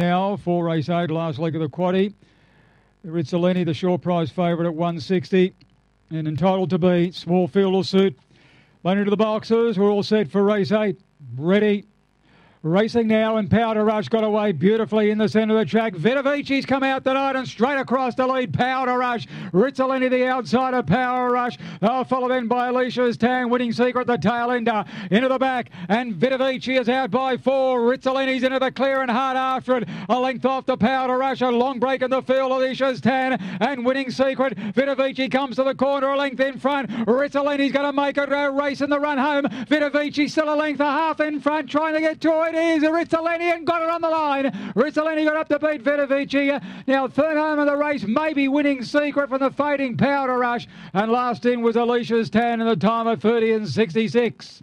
Now, for race eight, last leg of the quaddy. Rizzolini, the short prize favourite at 160 and entitled to be. Small field will suit. Lane into the boxes. We're all set for race eight. Ready. Racing now and Powder Rush got away beautifully in the centre of the track. Vitavici's come out tonight and straight across the lead. Powder Rush. Rizzolini the outside of Powder Rush. Oh, followed in by Alicia's Tang. Winning Secret the tail ender. Uh, into the back and Vitavici is out by four. Rizzolini's into the clear and hard after it. A length off the Powder Rush. A long break in the field. Alicia's Tan and Winning Secret. Vitavici comes to the corner a length in front. Rizzolini's going to make it a race in the run home. Vitavici still a length a half in front trying to get to it is Rizzolini and got it on the line. Rizzolini got up to beat Vitavici. Now third home of the race, maybe winning secret from the fading powder rush. And last in was Alicia's Tan in the time of 30 and 66.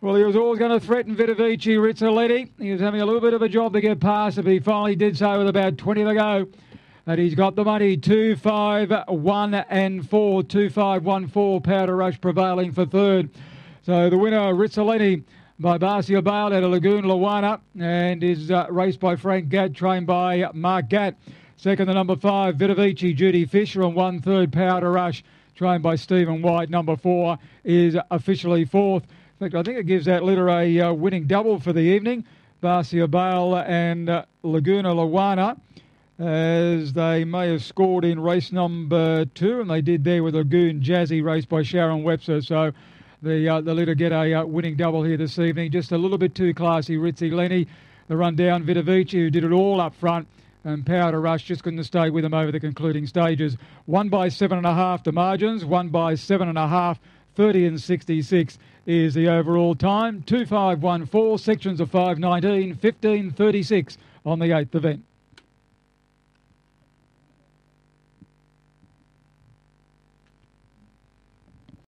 Well, he was always going to threaten Vitavici, Rizzolini. He was having a little bit of a job to get past but he finally did so with about 20 to go. And he's got the money, 2, 5, 1 and 4. 2, 5, 1, 4, Powder Rush prevailing for third. So the winner, Rizzolini, by Barcia Bale out of Lagoon Luana and is uh, raced by Frank Gatt, trained by Mark Gatt. Second, the number five, Vitavici, Judy Fisher, and one third, Powder Rush, trained by Stephen White. Number four is officially fourth. In fact, I think it gives that litter a uh, winning double for the evening. Barcia Bale and uh, Laguna Luana, as they may have scored in race number two, and they did there with Lagoon Jazzy, raced by Sharon Webster. So the uh, the leader get a uh, winning double here this evening. Just a little bit too classy. Rizzolini, the run down. Vitavici, who did it all up front. And Powder Rush just couldn't stay with him over the concluding stages. One by seven and a half the margins, one by seven and a half, 30 and 66 is the overall time. 2514, sections of 519, 1536 on the eighth event.